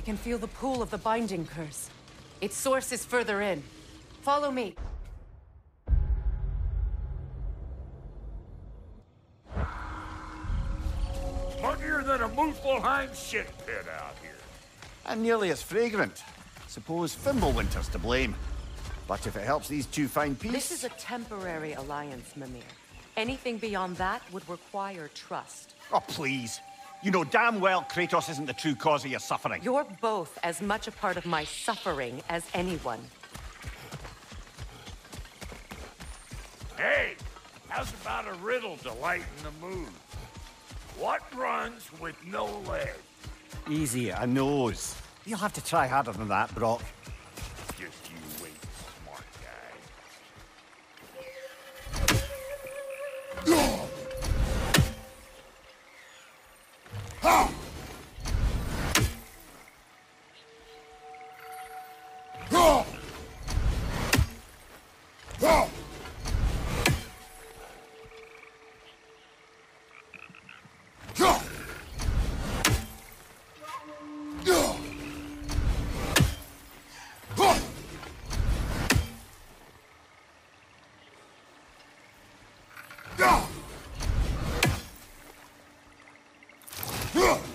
I can feel the pull of the binding curse. Its source is further in. Follow me. Muggier than a Muspelheim shit pit out here. And nearly as fragrant. Suppose Fimbulwinter's to blame. But if it helps these two find peace... This is a temporary alliance, Mimir. Anything beyond that would require trust. Oh, please. You know damn well Kratos isn't the true cause of your suffering. You're both as much a part of my suffering as anyone. Hey, how's about a riddle to lighten the mood? What runs with no legs? Easy, a nose. You'll have to try harder than that, Brok. Just you wait, smart guy. Oh! Huh!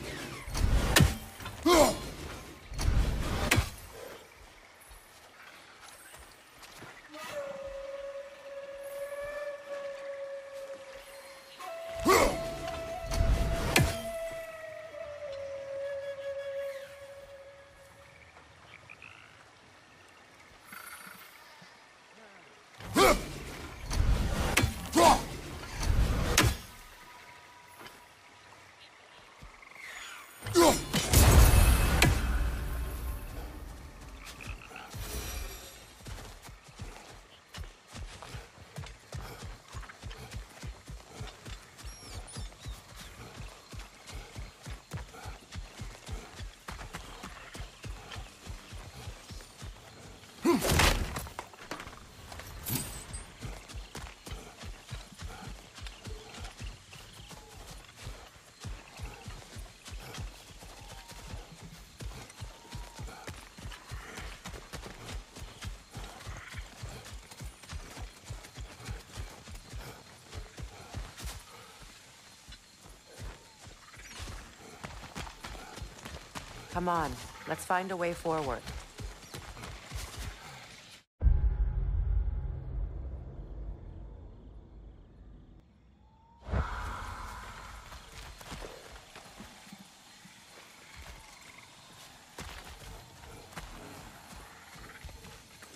Come on, let's find a way forward.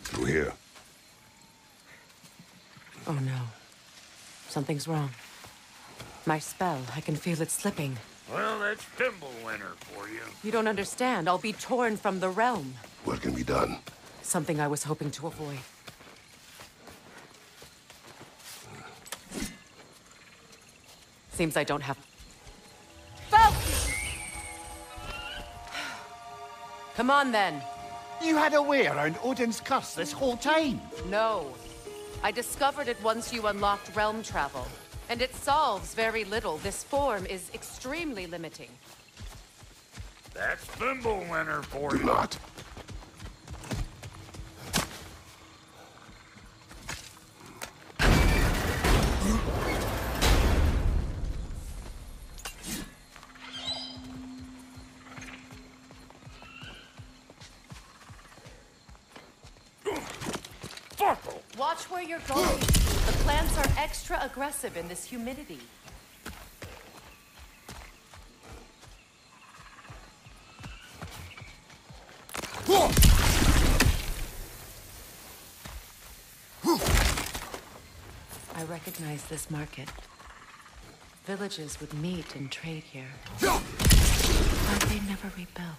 Through here. Oh no. Something's wrong. My spell, I can feel it slipping. Well, that's Fimbulwinter for you. You don't understand. I'll be torn from the realm. What can be done? Something I was hoping to avoid. Seems I don't have... Focus! Come on, then. You had a way around Odin's curse this whole time. No. I discovered it once you unlocked realm travel. And it solves very little. This form is extremely limiting. That's Fimbulwinter for Do you. not. Watch where you're going. Plants are extra aggressive in this humidity. I recognize this market. Villages would meet and trade here. But they never rebuilt.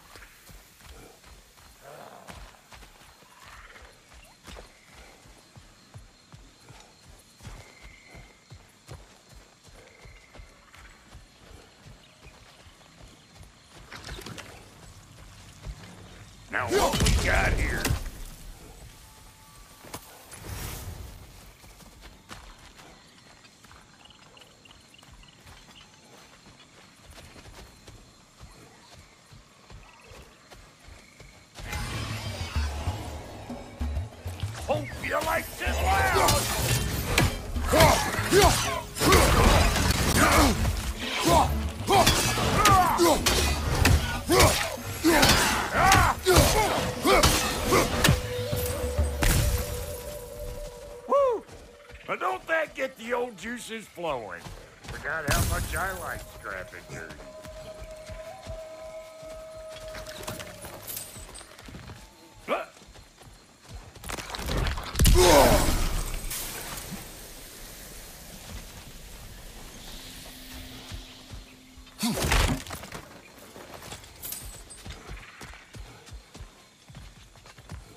You liked it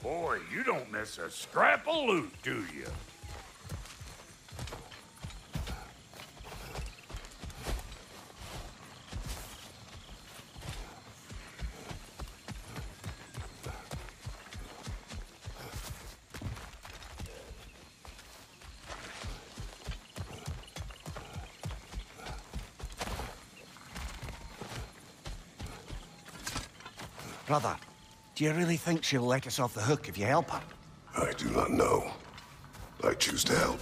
Boy, you don't miss a scrap of loot, do you? Brother, do you really think she'll let us off the hook if you help her? I do not know. I choose to help.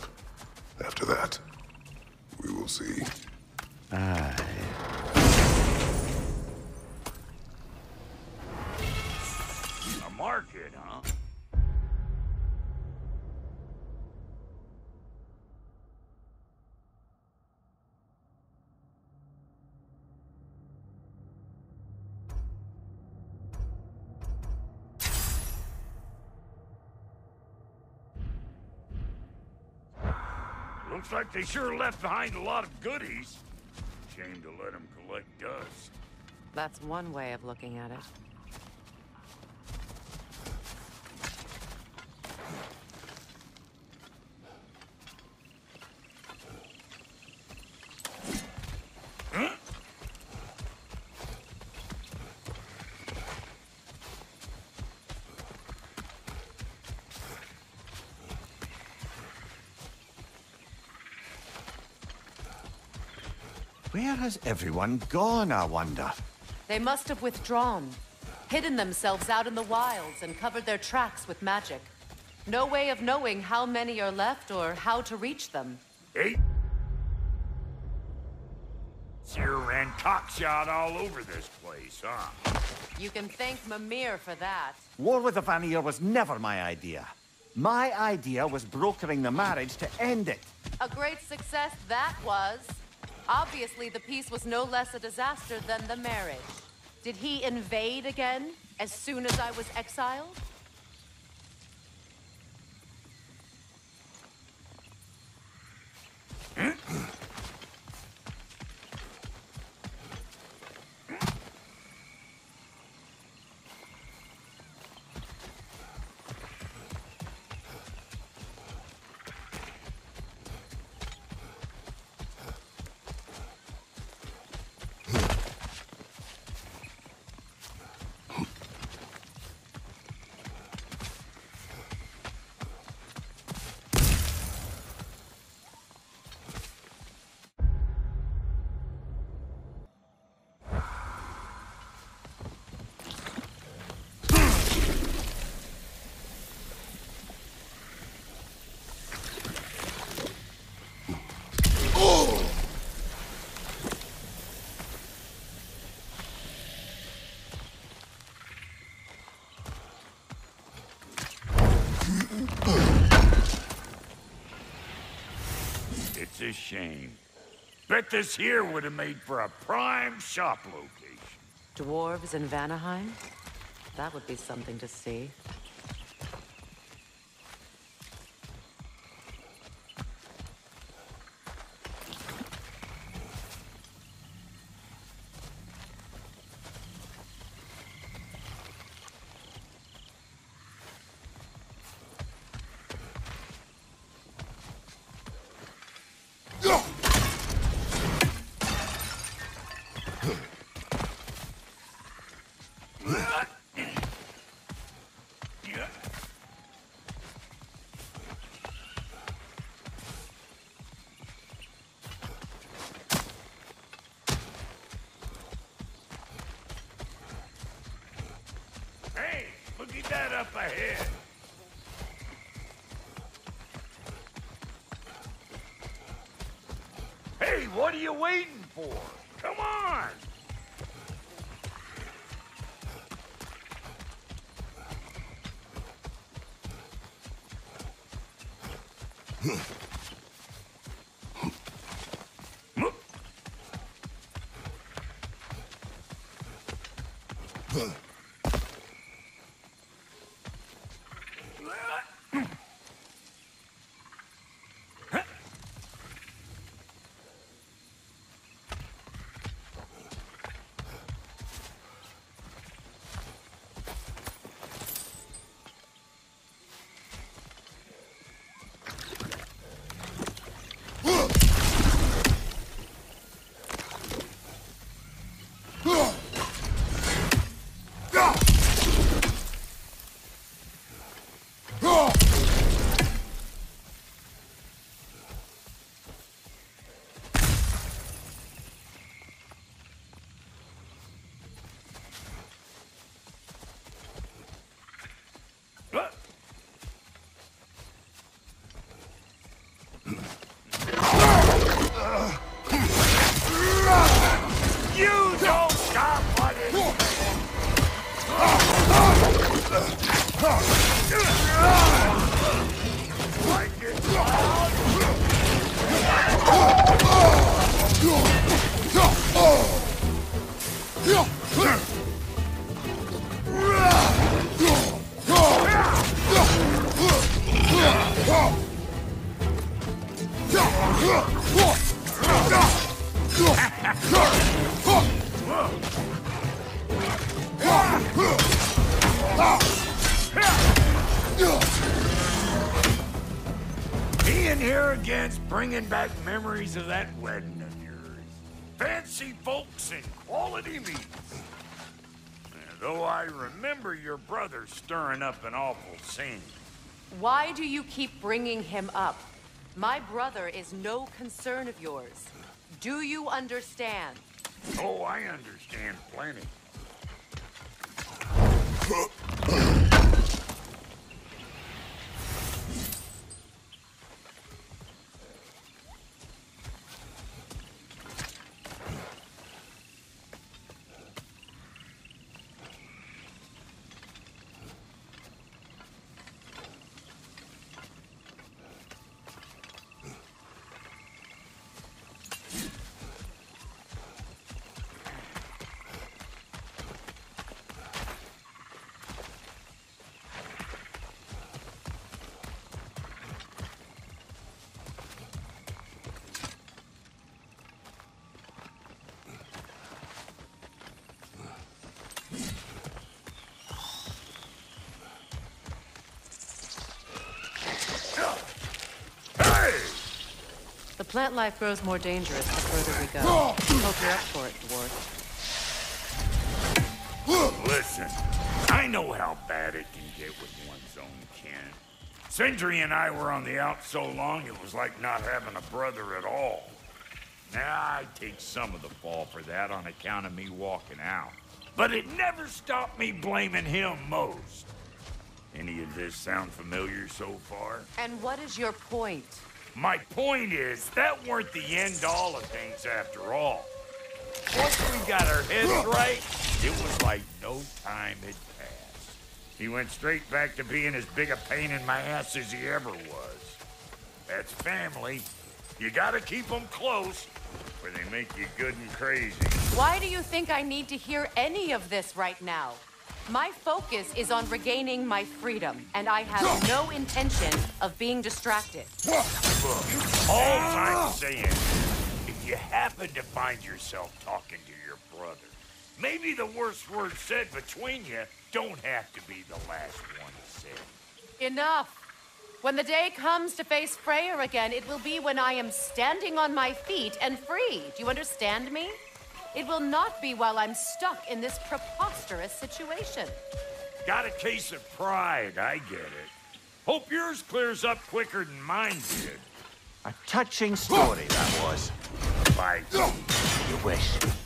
After that, we will see. Looks like they sure left behind a lot of goodies. Shame to let them collect dust. That's one way of looking at it. Where has everyone gone, I wonder? They must have withdrawn, hidden themselves out in the wilds, and covered their tracks with magic. No way of knowing how many are left or how to reach them. Eight. Sure ran cockshot all over this place, huh? You can thank Mimir for that. War with the Vanir was never my idea. My idea was brokering the marriage to end it. A great success that was. Obviously, the peace was no less a disaster than the marriage. Did he invade again as soon as I was exiled? shame. Bet this here would have made for a prime shop location. Dwarves in Vanaheim? That would be something to see. Hey, memories of that wedding of yours. Fancy folks and quality meats. And Though I remember your brother stirring up an awful scene. Why do you keep bringing him up? My brother is no concern of yours. Do you understand? Oh, I understand plenty. plant life grows more dangerous the further we go. Hope you're up for it, dwarf. Listen, I know how bad it can get with one's own kin. Sindri and I were on the out so long it was like not having a brother at all. Now, I take some of the fall for that on account of me walking out. But it never stopped me blaming him most. Any of this sound familiar so far? And what is your point? My point is, that weren't the end all of things after all. Once we got our heads right, it was like no time had passed. He went straight back to being as big a pain in my ass as he ever was. That's family. You gotta keep them close, or they make you good and crazy. Why do you think I need to hear any of this right now? My focus is on regaining my freedom, and I have no intention of being distracted. Look, all I'm saying, if you happen to find yourself talking to your brother, maybe the worst word said between you don't have to be the last one said. Enough! When the day comes to face Freyr again, it will be when I am standing on my feet and free. Do you understand me? It will not be while I'm stuck in this preposterous situation. Got a case of pride, I get it. Hope yours clears up quicker than mine did. A touching story, that was. By You wish.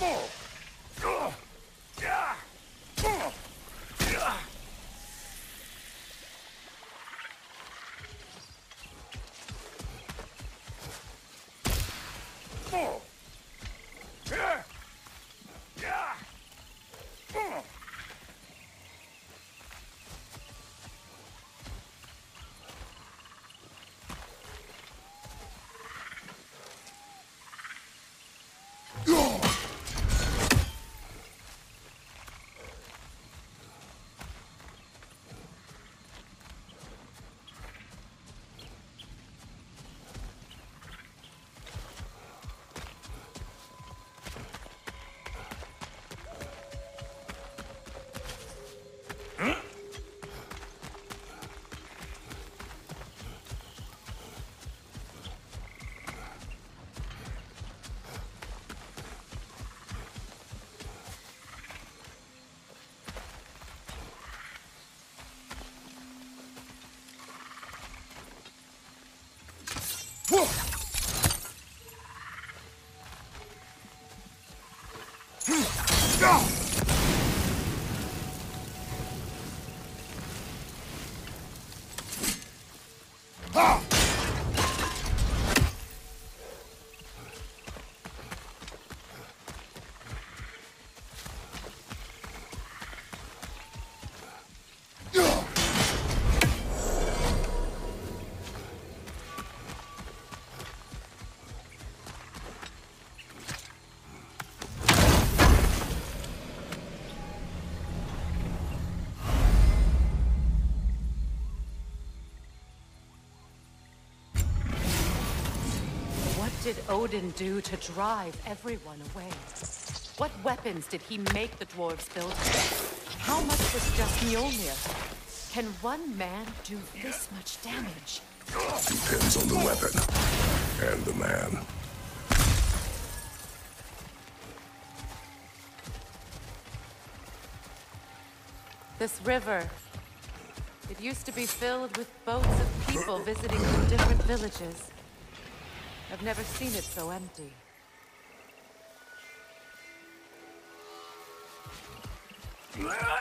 full. Did Odin do to drive everyone away? What weapons did he make the dwarves build? How much was just Mjolnir? Can one man do this much damage? Depends on the weapon. And the man. This river. It used to be filled with boats of people visiting from different villages. I've never seen it so empty. What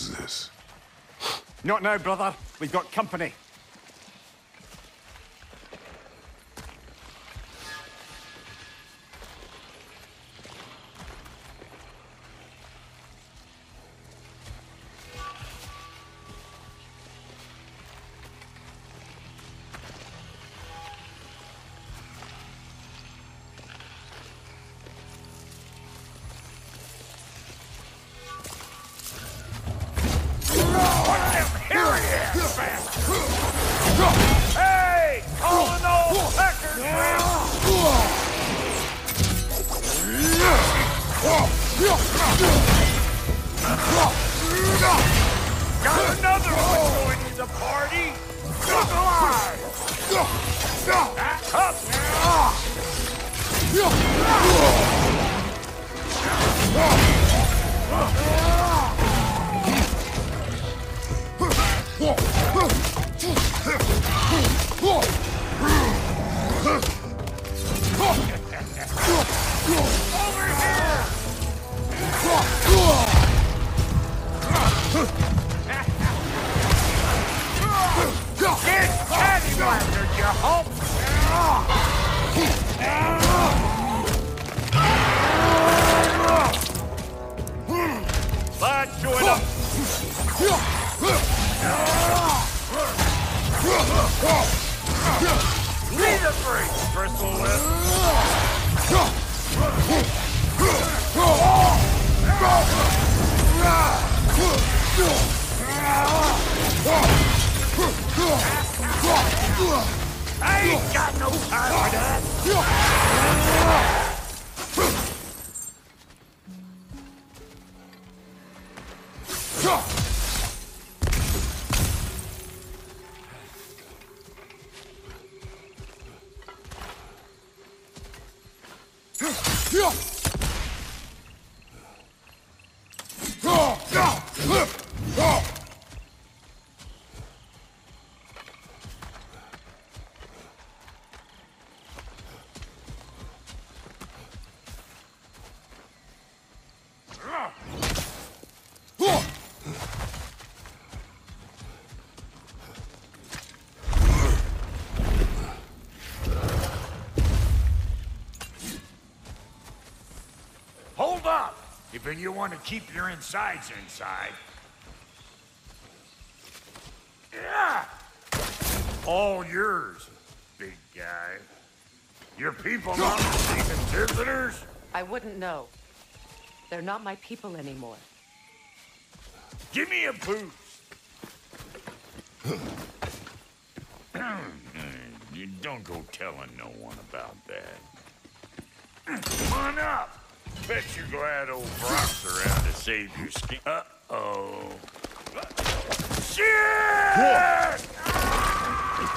is this? Not now, brother. We've got company. Over Crystal I ain't got no time for that! If you want to keep your insides inside. Yeah! All yours, big guy. Your people not receiving visitors? I wouldn't know. They're not my people anymore. Give me a boost. you don't go telling no one about that. Come on up. Bet you're glad old Brok's around to save your skin. Uh-oh. Shit!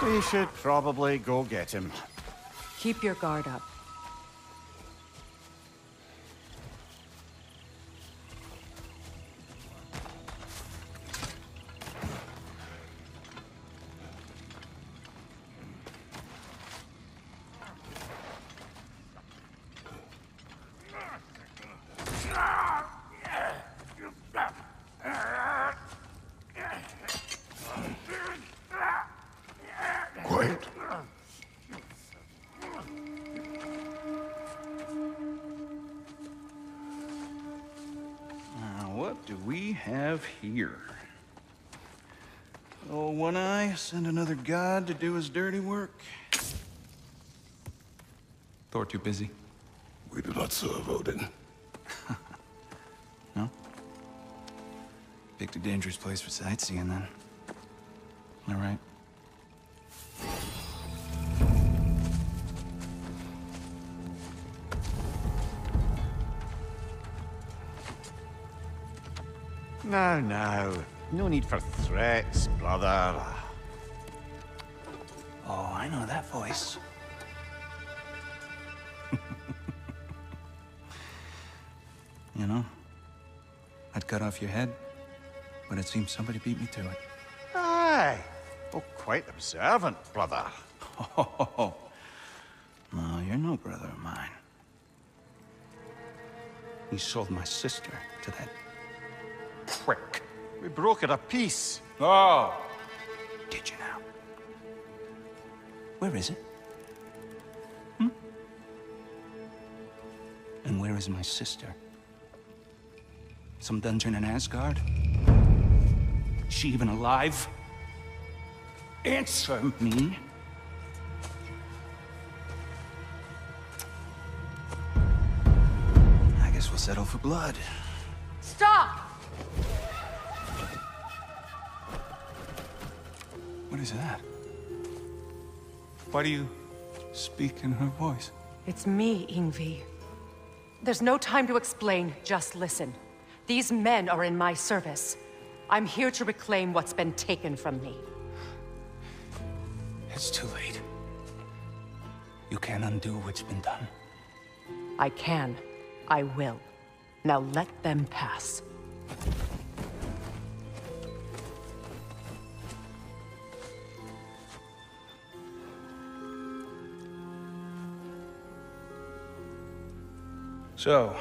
We should probably go get him. Keep your guard up. Have here? Oh, One Eye, send another god to do his dirty work. Thor too busy. We do not serve Odin. No? Picked a dangerous place for sightseeing, then. All right. Now, now. No need for threats, brother. Oh, I know that voice. you know, I'd cut off your head, but it seems somebody beat me to it. Aye. Oh, quite observant, brother. Oh, no, you're no brother of mine. You sold my sister to that prick. We broke it a piece. Oh! Did you now? Where is it? Hmm? And where is my sister? Some dungeon in Asgard? Is she even alive? Answer me. I guess we'll settle for blood. Stop! Is that? Why do you speak in her voice? It's me, Ingvi. There's no time to explain, just listen. These men are in my service. I'm here to reclaim what's been taken from me. It's too late. You can't undo what's been done. I can. I will. Now let them pass. So,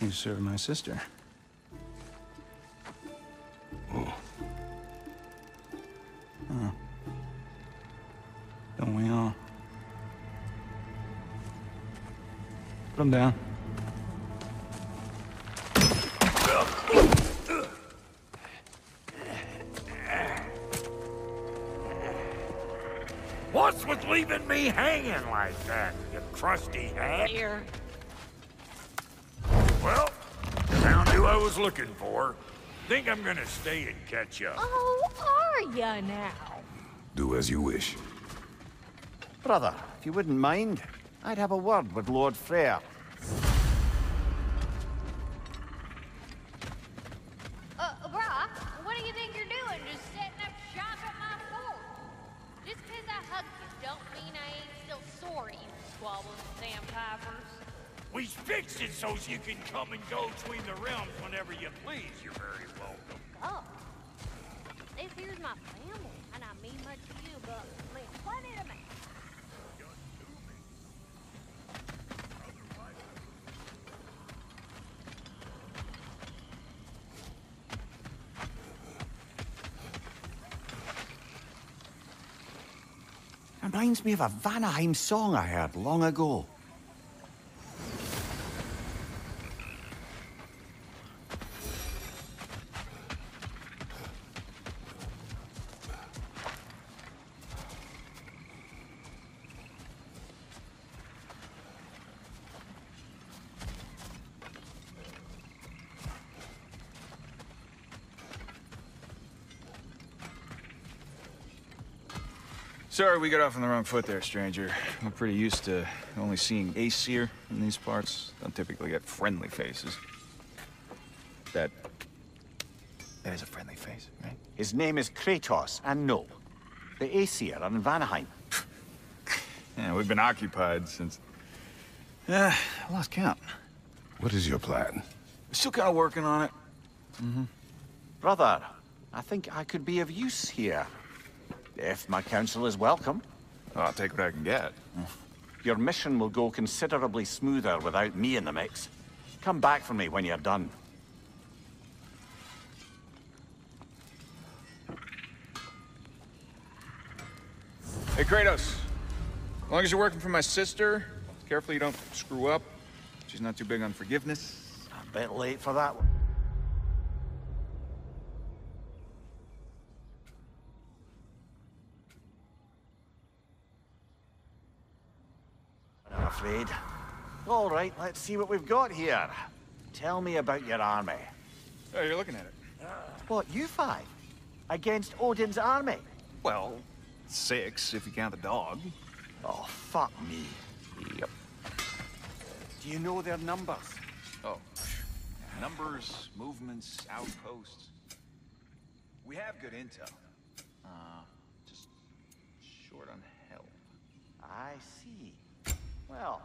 you serve my sister. Oh. Don't we all? Put him down. What's with leaving me hanging like that, crusty hag? Here. Well, found who I was looking for. Think I'm gonna stay and catch up. Oh, are ya now? Do as you wish. Brother, if you wouldn't mind, I'd have a word with Lord Freyr. Between the realms whenever you please. You're very welcome. Oh. This here's my family, and I mean much to you, but I mean plenty to me. Reminds me of a Vanaheim song I heard long ago. Sorry we got off on the wrong foot there, stranger. I'm pretty used to only seeing Aesir in these parts. Don't typically get friendly faces. That... That is a friendly face, right? His name is Kratos, and no. The Aesir are in Vanaheim. Yeah, we've been occupied since... Yeah, I lost count. What is your plan? Still kind of working on it. Mm -hmm. Brother, I think I could be of use here. If my counsel is welcome. I'll take what I can get. Your mission will go considerably smoother without me in the mix. Come back for me when you're done. Hey, Kratos. As long as you're working for my sister, careful you don't screw up. She's not too big on forgiveness. A bit late for that one. I'm afraid. All right, let's see what we've got here. Tell me about your army. Oh, you're looking at it. What, you five? Against Odin's army? Well, six, if you count the dog. Oh, fuck me. Yep. Do you know their numbers? Oh, numbers, movements, outposts. We have good intel. Uh, just short on help. I see. Well,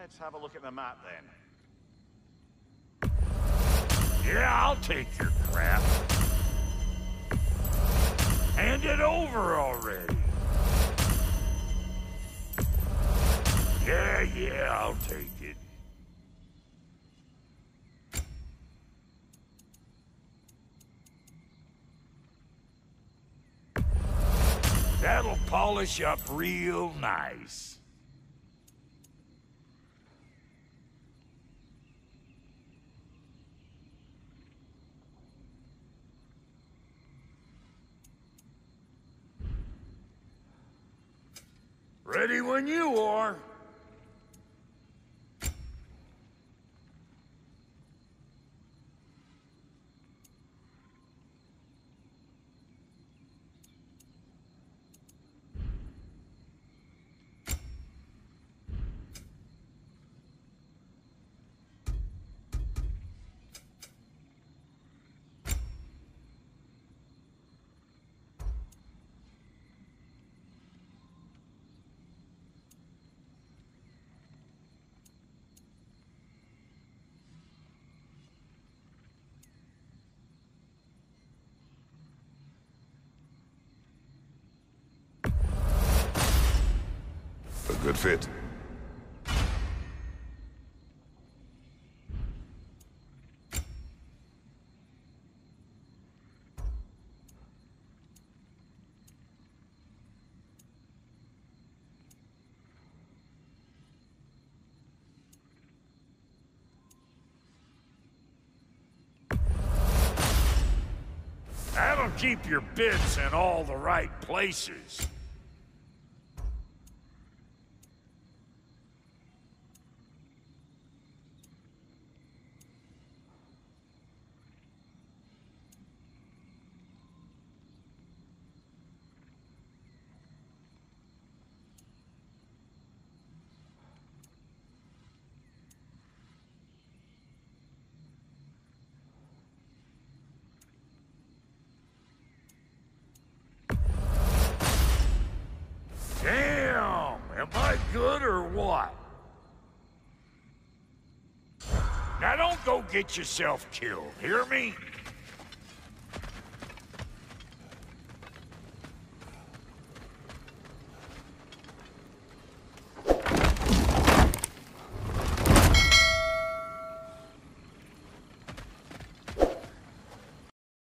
let's have a look at the map then. Yeah, I'll take your crap. Hand it over already. Yeah, yeah, I'll take it. That'll polish up real nice. Ready when you are. A good fit. That'll keep your bits in all the right places. Damn! Am I good or what? Now don't go get yourself killed, hear me?